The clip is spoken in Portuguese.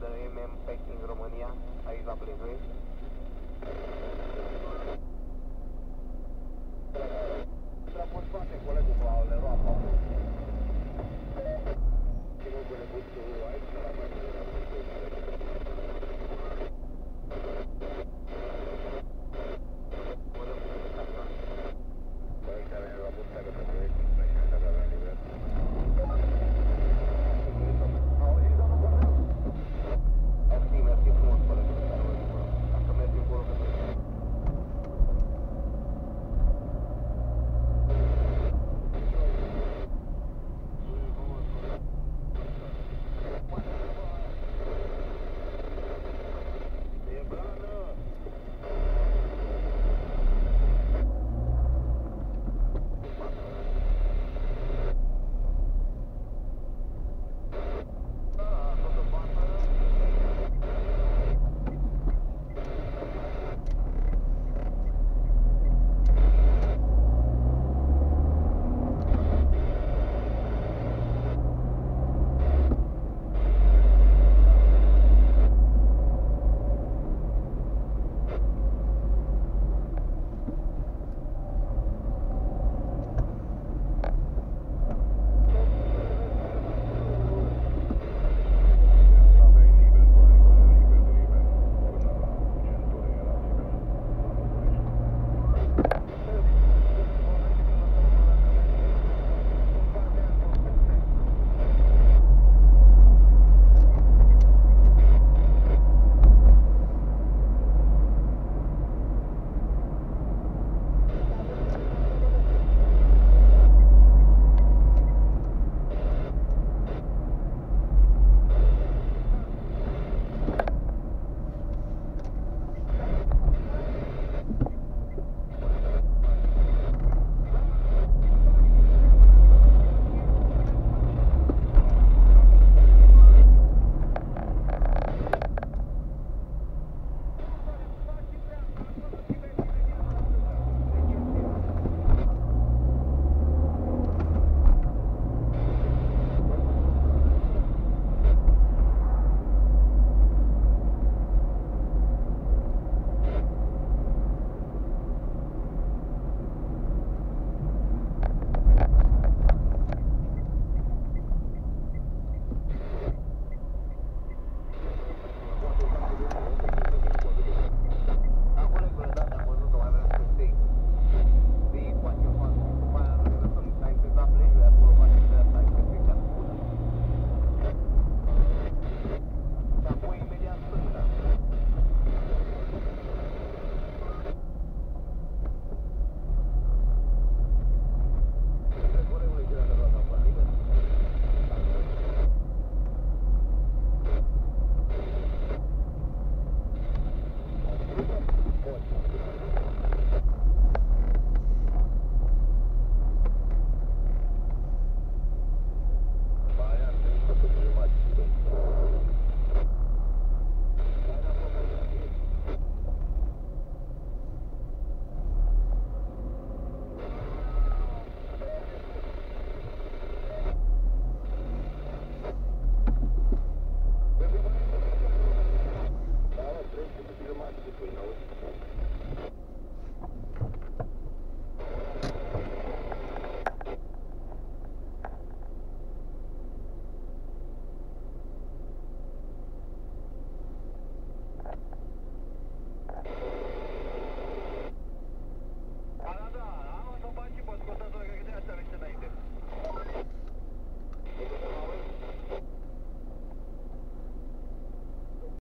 de MM we know it.